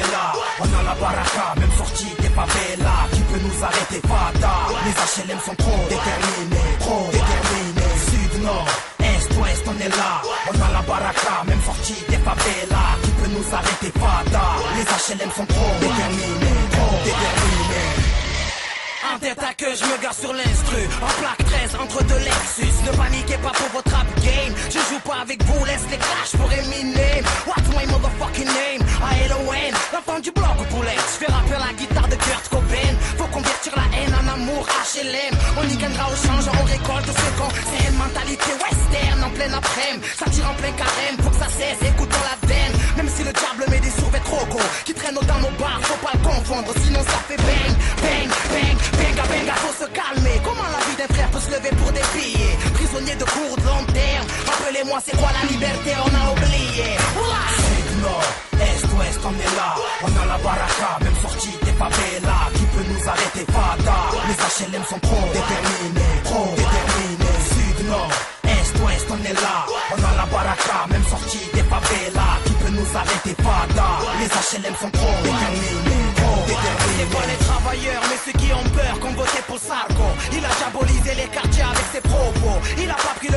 est. On a la baraka, même sortie des favelas. Qui peut nous arrêter, Fata Les HLM sont trop déterminés, trop déterminés. Sud, nord, est, ouest, on est là. On a la baraka, même sortie des favelas. Qui peut nous arrêter, Fata Les HLM sont trop déterminés, trop déterminés. En tête à queue, je me garde sur l'instru En plaque 13 entre deux Lexus Ne paniquez pas pour votre rap game Je joue pas avec vous, laisse les clashs pour HLM On y gagnera au change, on récolte ce qu'on C'est une mentalité western en pleine après-midi Ça tire en plein carême, faut que ça cesse, écoutons la veine Même si le diable met des survêtements trop Qui traînent dans nos bars, faut pas le confondre Sinon ça fait bang, bang, bang Benga, benga, faut se calmer. Comment la vie d'un frère peut se lever pour des billets? Prisonnier de court, de long terme. Rappelez-moi, c'est quoi la liberté? On a oublié. Sud, nord, est, ouest, on est là. On a la baraka, même sortie des favelas. Qui peut nous arrêter, Les HLM sont trop déterminés, trop déterminés. Sud, nord, est, ouest, on est là. On a la baraka, même sortie des favelas. Qui peut nous arrêter, Fada Les HLM sont trop déterminés, trop déterminés. C'est pas les travailleurs, mais ceux qui ont peur qu'on votait pour Sarko. Il a diabolisé les quartiers avec ses propos. Il a pas pris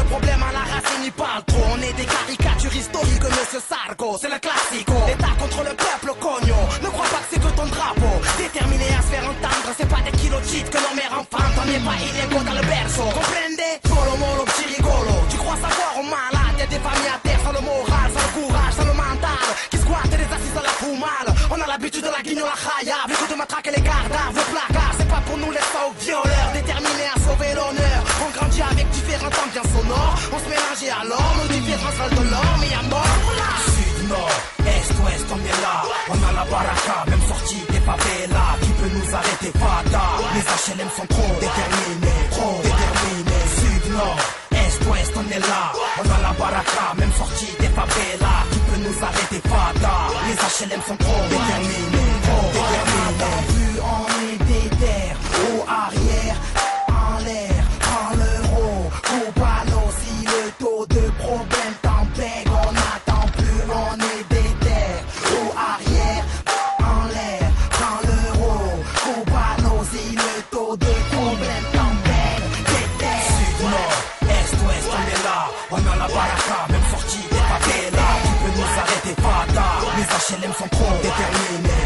pas de que nos mères enfantent. On n'est pas illégaux dans le berceau. Comprendez? Solo, molo, petit rigolo. Tu crois savoir au malade, y'a des familles à terre sans le moral, sans le courage, sans le mental. Qui squattent les assises à la mal. On a l'habitude de la guigne, la khaya. Beaucoup de matraque et les gardes, vos placards. C'est pas pour nous les aux violeurs. Déterminés à sauver l'honneur. On grandit avec différentes ambiances sonores. On se mélange et alors nos différences de l'or. Mais y'a mort. Sud, nord, est, ouest, on est là. On a la baraka, même sortie des favelas. Qui peut nous arrêter, Les HLM sont trop déterminés, trop déterminés. Sud, nord, est, ouest, on est là. On a la baraka, même sortie des favelas. Qui peut nous arrêter, Fada Les HLM sont trop déterminés, HLM font prendre des permis